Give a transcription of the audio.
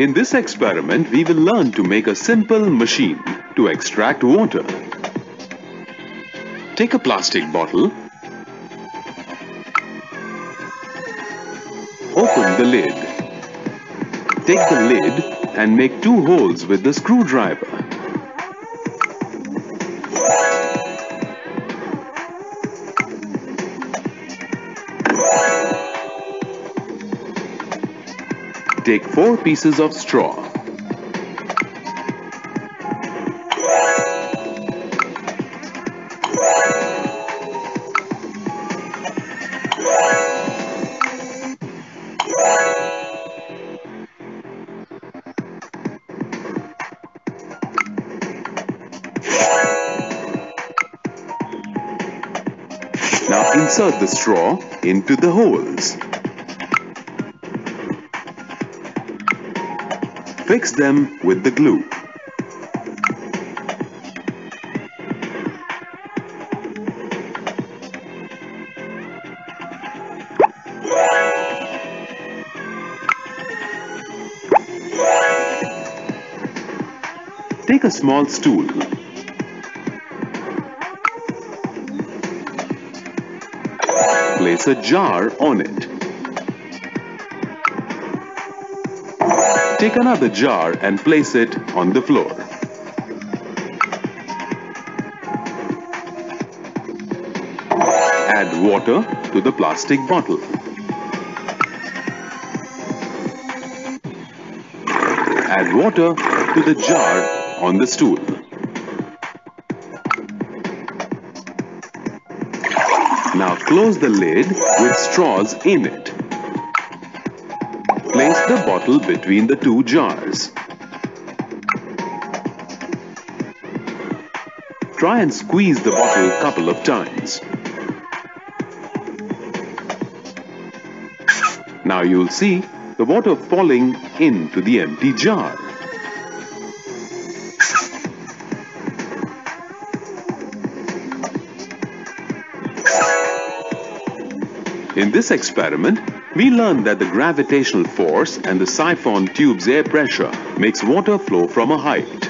In this experiment, we will learn to make a simple machine to extract water. Take a plastic bottle. Open the lid. Take the lid and make two holes with the screwdriver. Take four pieces of straw. Now insert the straw into the holes. Fix them with the glue. Take a small stool. Place a jar on it. Take another jar and place it on the floor. Add water to the plastic bottle. Add water to the jar on the stool. Now close the lid with straws in it. Place the bottle between the two jars. Try and squeeze the bottle a couple of times. Now you'll see the water falling into the empty jar. In this experiment, we learned that the gravitational force and the siphon tube's air pressure makes water flow from a height.